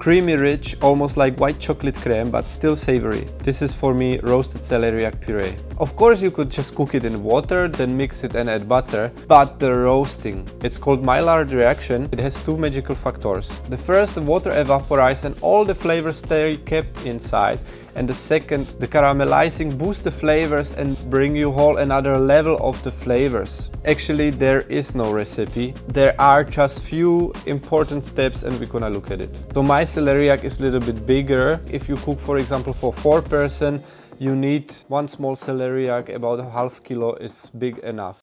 Creamy rich, almost like white chocolate creme, but still savory. This is for me roasted celeriac puree. Of course you could just cook it in water, then mix it and add butter, but the roasting, it's called Maillard reaction, it has two magical factors. The first, the water evaporizes and all the flavors stay kept inside and the second, the caramelizing boosts the flavors and bring you whole another level of the flavors. Actually, there is no recipe. There are just few important steps and we're gonna look at it. So my celeriac is a little bit bigger. If you cook, for example, for four person, you need one small celeriac, about half kilo is big enough.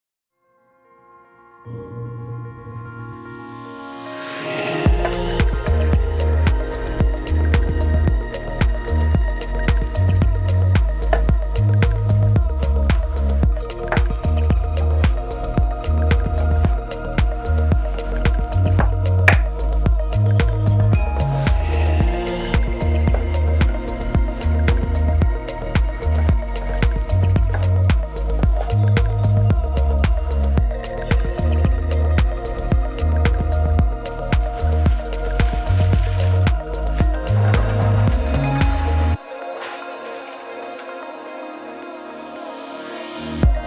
Bye.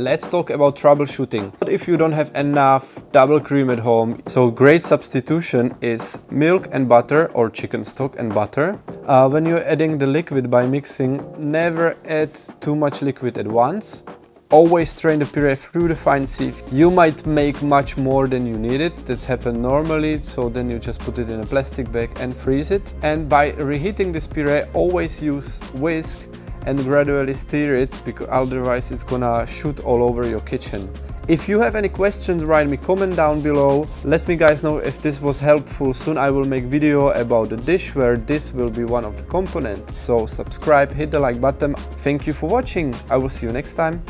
Let's talk about troubleshooting. What if you don't have enough double cream at home, so great substitution is milk and butter or chicken stock and butter. Uh, when you're adding the liquid by mixing, never add too much liquid at once. Always strain the puree through the fine sieve. You might make much more than you need it. That's happen normally, so then you just put it in a plastic bag and freeze it. And by reheating this puree, always use whisk and gradually stir it because otherwise it's gonna shoot all over your kitchen. If you have any questions, write me comment down below. Let me guys know if this was helpful. Soon I will make video about the dish where this will be one of the components. So subscribe, hit the like button. Thank you for watching. I will see you next time.